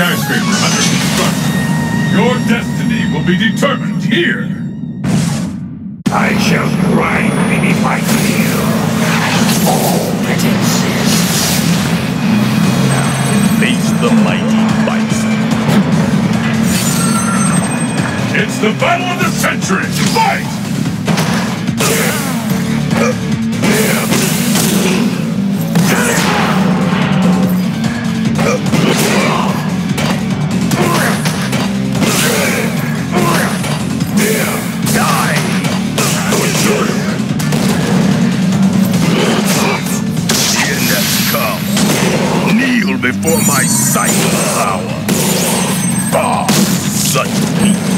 skyscraper under construction. Your destiny will be determined here. I shall grind beneath my heel all that exists. Face the mighty Bison. It's the battle of the century! Before my Psycho Power. Ah, such weakness.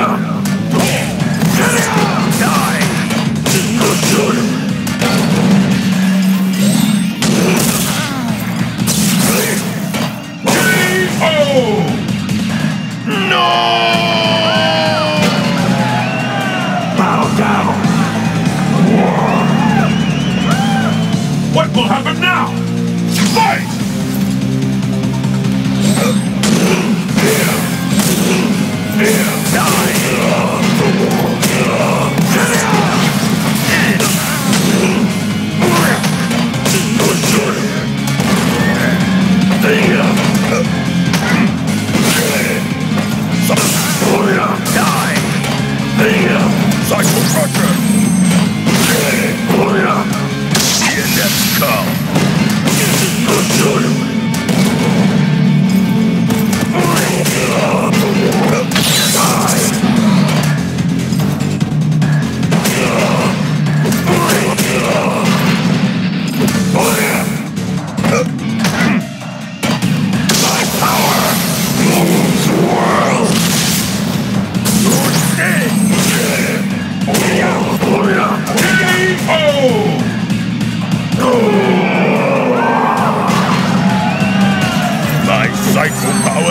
End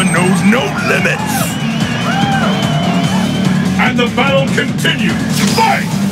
knows no limits. And the battle continues! Fight!